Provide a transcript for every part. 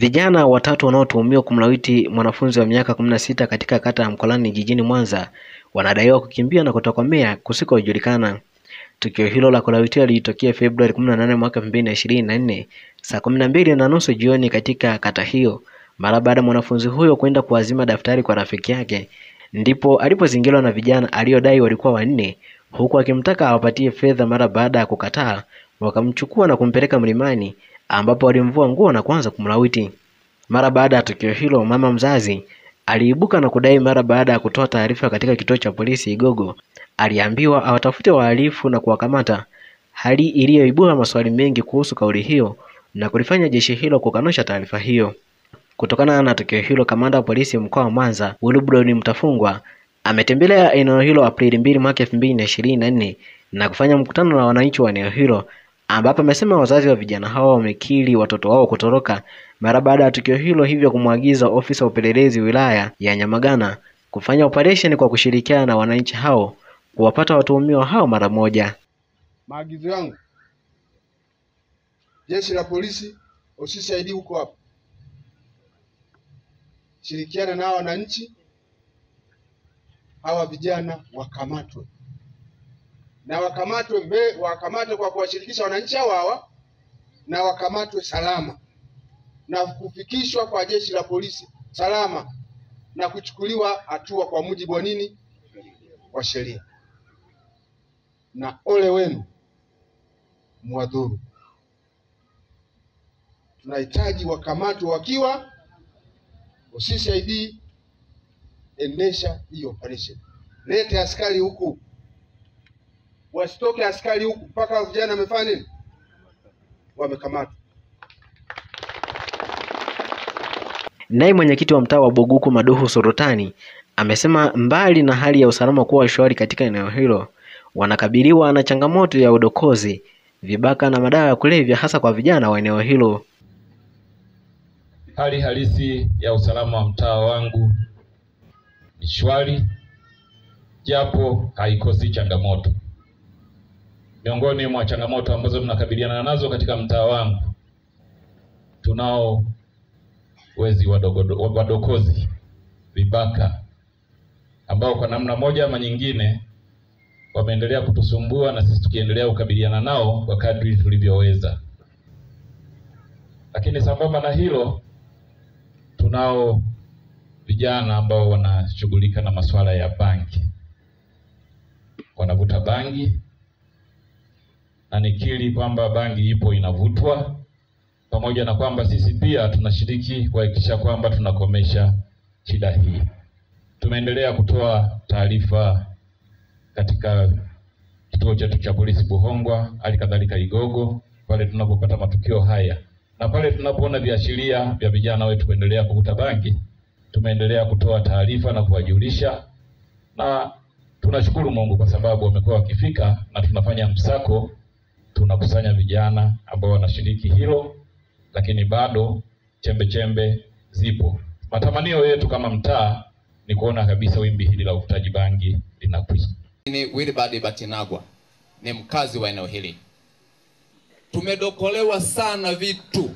Vijana watatu wanaotuhumiwa kumlawiti mwanafunzi wa miaka kumi na sita katika kata ya Mkolani jijini Mwanza wanadaiwa kukimbia na kutokomea kusikojulikana. Tukio hilo la kulawitiwa lilitokea Februari kumi na nane mwaka elfu mbili na ishirini na nne saa kumi na mbili na nusu jioni katika kata hiyo, mara baada ya mwanafunzi huyo kwenda kuazima daftari kwa rafiki yake, ndipo alipozingirwa na vijana aliyodai walikuwa wanne, huku akimtaka awapatie fedha. Mara baada ya kukataa, wakamchukua na kumpeleka mlimani ambapo alimvua nguo na kuanza kumlawiti. Mara baada ya tukio hilo, mama mzazi aliibuka na kudai mara baada ya kutoa taarifa katika kituo cha polisi Igogo, aliambiwa awatafute wahalifu na kuwakamata, hali iliyoibua maswali mengi kuhusu kauli hiyo na kulifanya jeshi hilo kukanusha taarifa hiyo. Kutokana na tukio hilo, kamanda wa polisi mkoa wa Mwanza Wilbrod Mtafungwa ametembelea eneo hilo Aprili mbili mwaka elfu mbili na ishirini na nne na kufanya mkutano na wananchi wa eneo hilo ambapo amesema wazazi wa vijana hao wamekiri watoto wao kutoroka mara baada ya tukio hilo, hivyo kumwagiza ofisa upelelezi wilaya ya Nyamagana kufanya operesheni kwa kushirikiana na wananchi hao kuwapata watuhumiwa hao mara moja. Maagizo yangu, jeshi la polisi, OCCID huko hapo, shirikiana na wananchi, hawa vijana wakamatwe na wakamatwe mbe, wakamatwe kwa kuwashirikisha wananchi hawa hawa na wakamatwe salama na kufikishwa kwa jeshi la polisi salama na kuchukuliwa hatua kwa mujibu wa nini? Wa sheria. Na ole wenu mwadhuru, tunahitaji wakamatwe wakiwa CID, Endesha hii operation, lete askari huku wasitoke askari huku mpaka vijana wamefanya nini, wamekamatwa. Naye mwenyekiti wa mtaa wa Boguku Maduhu sorotani amesema mbali na hali ya usalama kuwa shwari katika eneo hilo, wanakabiliwa na changamoto ya udokozi, vibaka na madawa ya kulevya, hasa kwa vijana wa eneo hilo. Hali halisi ya usalama wa mtaa wangu ni shwari, japo haikosi changamoto. Miongoni mwa changamoto ambazo mnakabiliana nazo katika mtaa wangu, tunao wezi wadogo, wadokozi, vibaka ambao kwa namna moja ama nyingine wameendelea kutusumbua na sisi tukiendelea kukabiliana nao kwa kadri tulivyoweza. Lakini sambamba na hilo, tunao vijana ambao wanashughulika na masuala ya banki wanavuta bangi na nikiri kwamba bangi ipo inavutwa, pamoja na kwamba sisi pia tunashiriki kuhakikisha kwamba tunakomesha shida hii. Tumeendelea kutoa taarifa katika kituo chetu cha polisi Buhongwa, hali kadhalika Igogo, pale tunapopata matukio haya na pale tunapoona viashiria vya vijana wetu kuendelea kuvuta bangi, tumeendelea kutoa taarifa na kuwajulisha, na tunashukuru Mungu kwa sababu wamekuwa wakifika na tunafanya msako tunakusanya vijana ambao wanashiriki hilo, lakini bado chembe chembe zipo. Matamanio yetu kama mtaa ni kuona kabisa wimbi hili la uvutaji bangi linakwisha. Ni Wilbard Batinagwa ni mkazi wa eneo hili. Tumedokolewa sana vitu,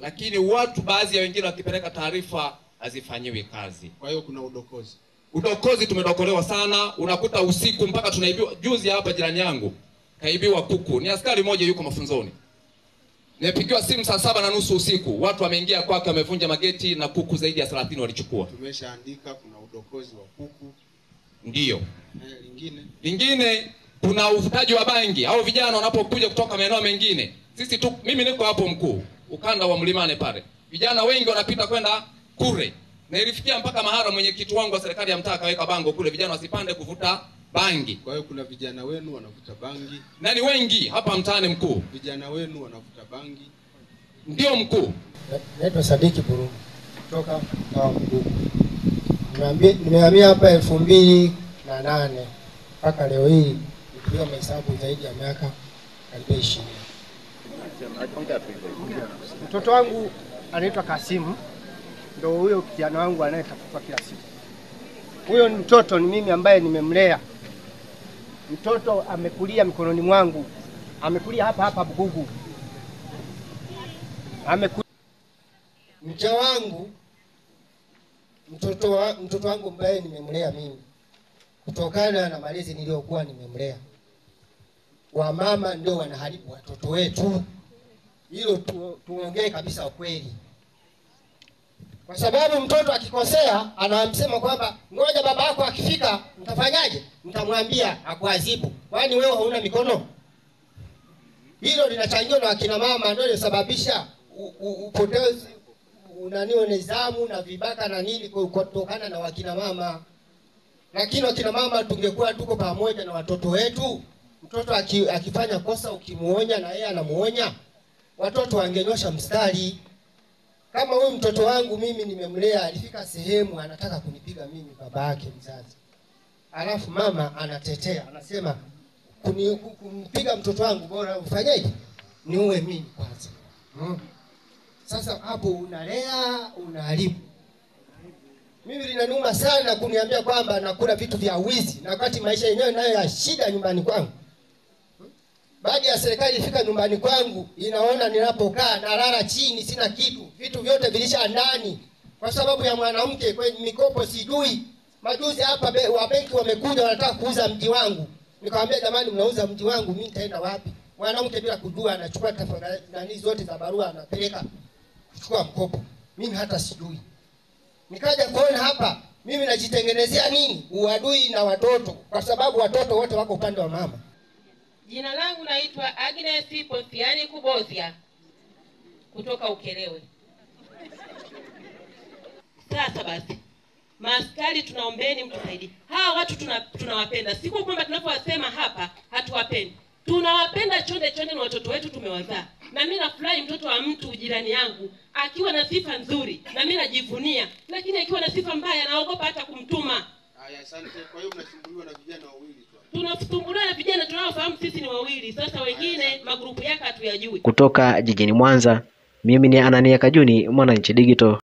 lakini watu baadhi ya wengine wakipeleka taarifa hazifanyiwi kazi. Kwa hiyo kuna udokozi. Udokozi tumedokolewa sana, unakuta usiku mpaka tunaibiwa. Juzi hapa jirani yangu kaibiwa kuku, ni askari mmoja yuko mafunzoni. Nimepigiwa simu saa saba na nusu usiku, watu wameingia kwake, wamevunja mageti na kuku zaidi ya 30 walichukua. Tumeshaandika kuna udokozi wa kuku. ndio Eh, lingine Lingine kuna uvutaji wa bangi au vijana wanapokuja kutoka maeneo mengine. Sisi tu, mimi niko hapo mkuu ukanda wa mlimane pale, vijana wengi wanapita kwenda kure, na ilifikia mpaka mahara mwenyekiti wangu wa serikali ya mtaa akaweka bango kule, vijana wasipande kuvuta bangi, kwa hiyo kuna vijana wenu wanavuta bangi, na ni wengi hapa mtaani mkuu. vijana wenu wanavuta bangi. Ndio mkuu. Naitwa Sadiki Burugu kutoka mtaa mkuu. Nimehamia- hapa elfu mbili na nane mpaka leo hii nikipiga mahesabu zaidi ya miaka karibia ishirini. Mtoto wangu anaitwa Kasimu, ndo huyo kijana wangu anayetafutwa kila siku. Huyo ni mtoto ni mimi ambaye nimemlea. Mtoto amekulia mikononi mwangu, amekulia hapa hapa Bugugu, amekulia mcha wangu mtoto wa, mtoto wangu ambaye nimemlea mimi kutokana na malezi niliyokuwa nimemlea wamama ndio wanaharibu watoto wetu. Hilo tu, tuongee kabisa ukweli kwa sababu mtoto akikosea anamsema kwamba ngoja baba yako akifika mtafanyaje? Mtamwambia akuadhibu kwani wewe hauna mikono? Hilo linachangiwa na wakina mama ndio linasababisha upotezi unanio nizamu na vibaka na nini ku- kutokana na wakina mama. Lakini wakina mama tungekuwa tuko pamoja na watoto wetu mtoto akifanya kosa ukimuonya na yeye anamuonya watoto wangenyosha mstari kama huyu mtoto wangu mimi nimemlea alifika sehemu anataka kunipiga mimi baba yake mzazi. Alafu mama anatetea anasema kuni- kumpiga mtoto wangu bora ufanyeje? Niuwe mimi kwanza. Hmm. sasa hapo unalea unaharibu. Mimi linaniuma sana kuniambia kwamba nakula vitu vya wizi na wakati maisha yenyewe nayo ya shida nyumbani kwangu baada ya serikali ifika nyumbani kwangu inaona ninapokaa nalala chini sina kitu. Vitu vyote vilisha ndani. Kwa sababu ya mwanamke kwenye mikopo sijui. Majuzi hapa be, wa benki wamekuja wanataka kuuza mji wangu. Nikamwambia jamani mnauza mji wangu mimi nitaenda wapi? Mwanamke bila kujua anachukua tafadhali zote za barua anapeleka kuchukua mkopo. Mimi hata sijui. Nikaja kuona hapa mimi najitengenezea nini? Uadui na watoto. Kwa sababu watoto wote wako upande wa mama Jina langu naitwa Agnes Ponsiani Kubozia kutoka Ukelewe. Sasa basi, maaskari tunaombeni mtusaidie. Hawa watu tuna- tunawapenda, tuna kwa kwamba tunapowasema hapa hatuwapendi, tunawapenda chonde chonde, na watoto wetu tumewazaa. Na mimi nafurahi mtoto wa mtu jirani yangu akiwa na sifa nzuri, na mimi najivunia, lakini akiwa na sifa mbaya naogopa hata kumtuma. Haya, asante. Kwa hiyo mnasumbuliwa na vijana wawili. Tunasumbuliwa na vijana tunaofahamu sisi ni wawili sasa wengine magrupu yake hatuyajui Kutoka jijini Mwanza, mimi ni Anania Kajuni, Mwananchi Digital.